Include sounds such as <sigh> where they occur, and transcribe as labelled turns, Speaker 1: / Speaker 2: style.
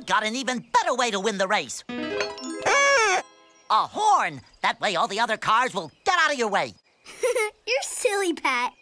Speaker 1: I got an even better way to win the race. A horn! That way all the other cars will get out of your way. <laughs>
Speaker 2: You're silly, Pat.